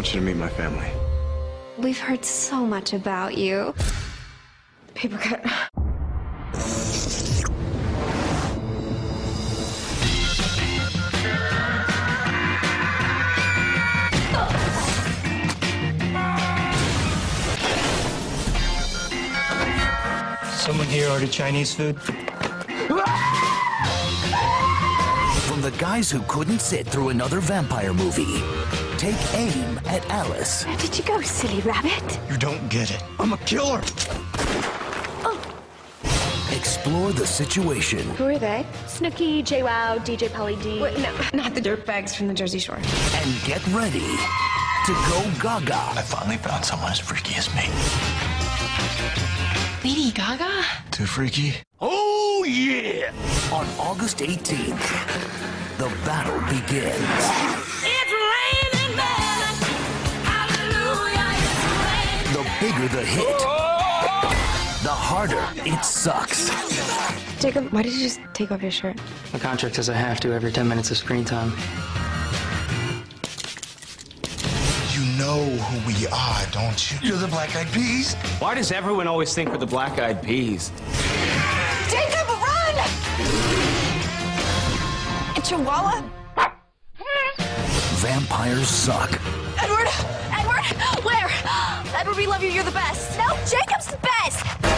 want you to meet my family. We've heard so much about you. Paper cut. Someone here ordered Chinese food? From the guys who couldn't sit through another vampire movie, take aim at Alice. Where did you go, silly rabbit? You don't get it. I'm a killer. Oh. Explore the situation Who are they? Snooki, JWoww, DJ Pauly D. Wait, no, not the dirtbags from the Jersey Shore. and get ready to go gaga. I finally found someone as freaky as me. Lady Gaga? Too freaky? Oh, yeah! On August 18th, the battle begins. Bigger the hit, the harder it sucks. Jacob, why did you just take off your shirt? My contract says I have to every 10 minutes of screen time. You know who we are, don't you? You're the Black Eyed Peas. Why does everyone always think we're the Black Eyed Peas? Jacob, run! A chihuahua? Vampires suck. Edward! Edward! Edward, we love you. You're the best. No, Jacob's the best.